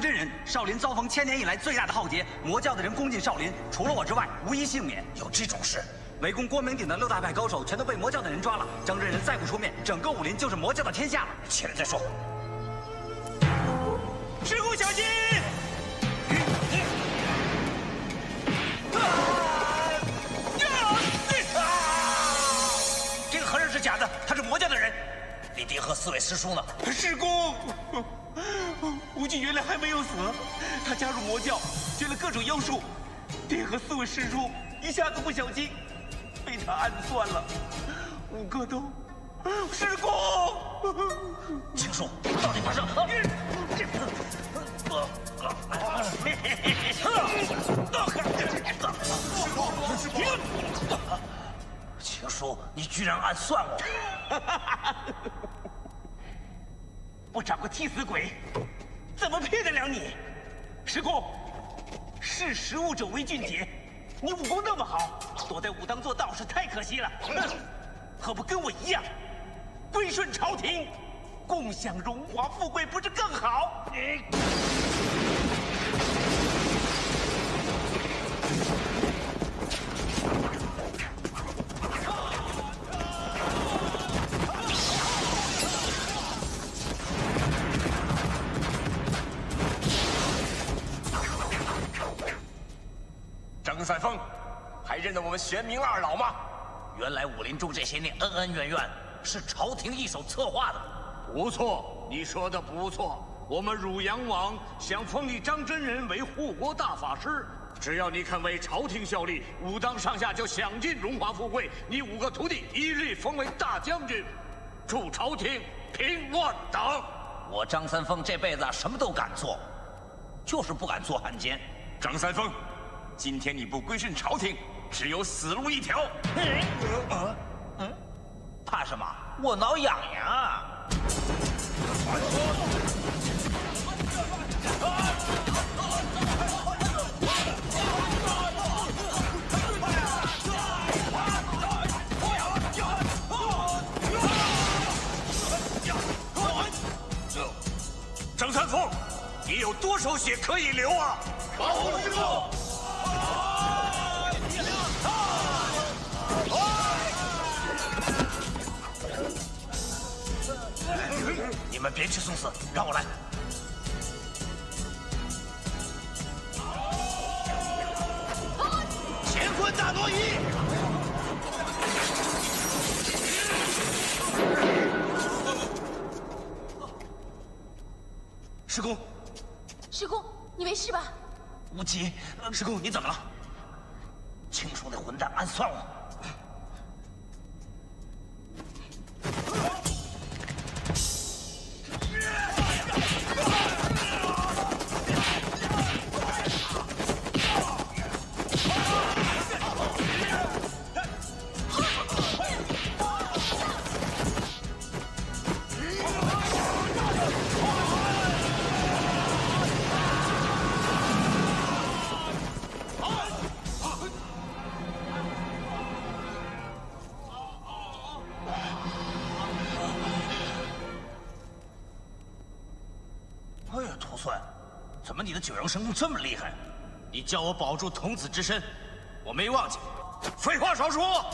张真人。少林遭逢千年以来最大的浩劫，魔教的人攻进少林，除了我之外，无一幸免。有这种事？围攻光明顶的六大派高手全都被魔教的人抓了。张真人再不出面，整个武林就是魔教的天下了。起来再说。师姑小心！这个和尚是假的，他是魔教的人。你爹和四位师叔呢？师公，无忌原来还没有死，他加入魔教，学了各种妖术。爹和四位师叔一下子不小心，被他暗算了。五个都，师公，青叔，到底发生？青叔，你居然暗算我！我找个替死鬼，怎么骗得了你？师公，识时务者为俊杰，你武功那么好，躲在武当做道士太可惜了。哼何不跟我一样，归顺朝廷，共享荣华富贵，不是更好？张三丰，还认得我们玄冥二老吗？原来武林中这些年恩恩怨怨，是朝廷一手策划的。不错，你说的不错。我们汝阳王想封你张真人为护国大法师，只要你肯为朝廷效力，武当上下就享尽荣华富贵。你五个徒弟一律封为大将军，助朝廷平乱党。我张三丰这辈子什么都敢做，就是不敢做汉奸。张三丰，今天你不归顺朝廷，只有死路一条。嗯嗯，怕什么？我挠痒痒啊！张三丰，你有多少血可以流啊？保护师傅！你们别去送死，让我来。乾坤大挪移！师公，师公，你没事吧？无极，师公你怎么了？青叔那混蛋暗算我。哎呀，徒孙，怎么你的九阳神功这么厉害？你叫我保住童子之身，我没忘记。废话少说。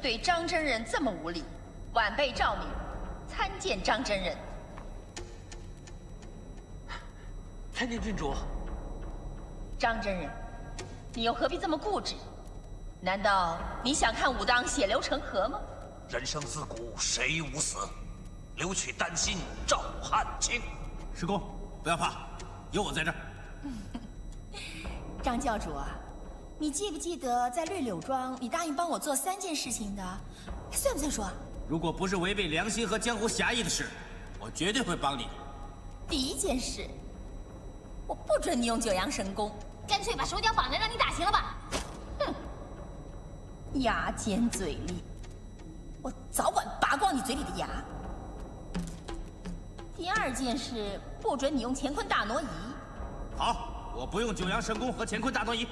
对张真人这么无礼？晚辈赵敏，参见张真人。参见郡主。张真人，你又何必这么固执？难道你想看武当血流成河吗？人生自古谁无死，留取丹心照汗青。师公，不要怕，有我在这儿。张教主啊，你记不记得在绿柳庄，你答应帮我做三件事情的，算不算数啊？如果不是违背良心和江湖侠义的事，我绝对会帮你的。第一件事，我不准你用九阳神功，干脆把手脚绑着让你打行了吧？哼！牙尖嘴利，我早晚拔光你嘴里的牙。第二件事，不准你用乾坤大挪移。好，我不用九阳神功和乾坤大挪移。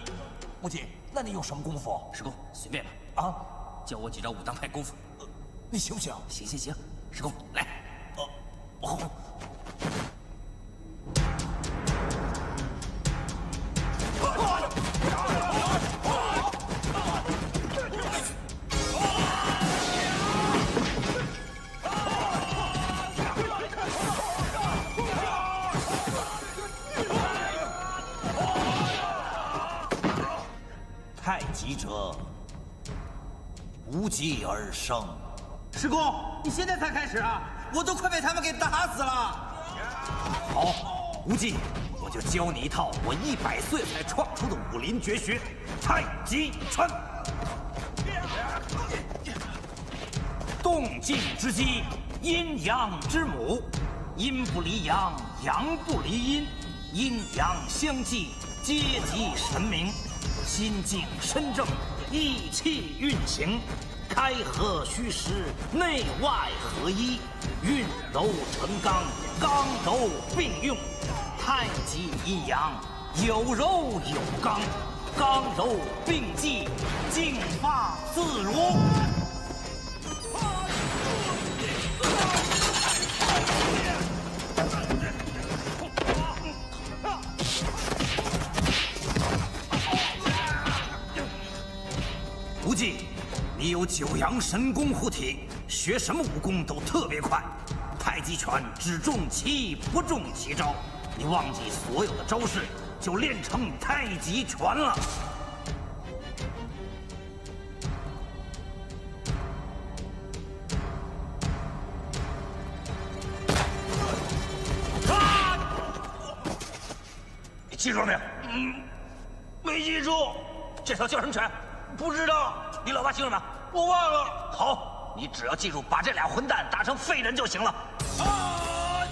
母亲，那你有什么功夫？师公，随便吧。啊，教我几招武当派功夫。你行不行？行行行，师公来。哦。太极者，无疾而生。师公，你现在才开始啊？我都快被他们给打死了。好，无忌，我就教你一套我一百岁才创出的武林绝学——太极拳。动静之机，阴阳之母，阴不离阳，阳不离阴，阴阳相济，阶级神明，心静身正，意气运行。开合虚实，内外合一，运柔成刚，刚柔并用，太极阴阳，有柔有刚，刚柔并济，静发自如。有九阳神功护体，学什么武功都特别快。太极拳只重其不重其招，你忘记所有的招式，就练成太极拳了。你记住了没有？嗯，没记住。这套叫什么拳？不知道。你老爸姓什么？我忘了。好，你只要记住，把这俩混蛋打成废人就行了。啊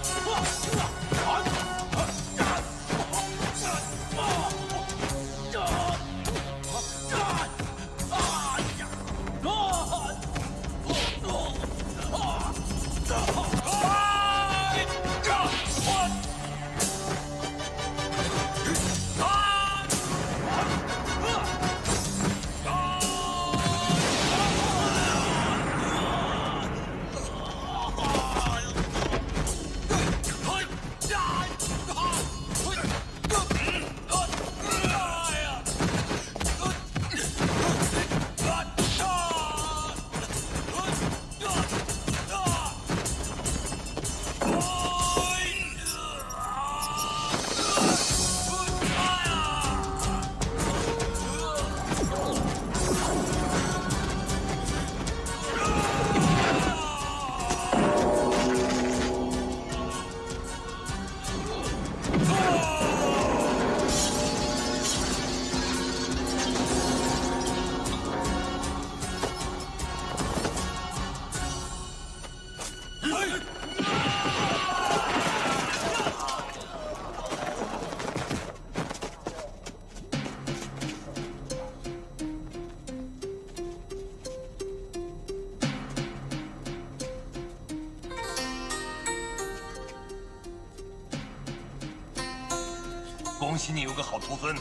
恭喜你有个好徒孙，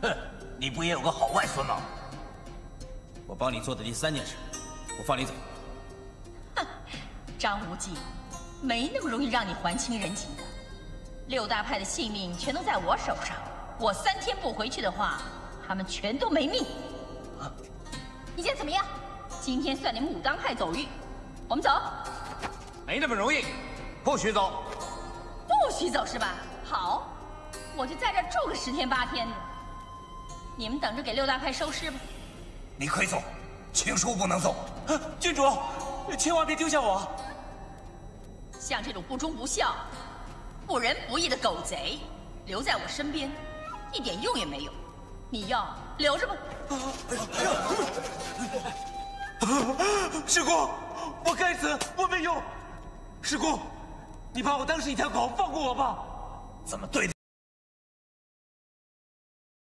哼，你不也有个好外孙吗？我帮你做的第三件事，我放你走。哼，张无忌，没那么容易让你还清人情的。六大派的性命全都在我手上，我三天不回去的话，他们全都没命。你见怎么样？今天算你们武当派走运，我们走。没那么容易，不许走。不许走是吧？好。我就在这住个十天八天的，你们等着给六大派收尸吧。你可以走，青书不能走。郡主，千万别丢下我。像这种不忠不孝、不仁不义的狗贼，留在我身边，一点用也没有。你要留着吧。师公，我该死，我没用。师公，你把我当是一条狗，放过我吧。怎么对？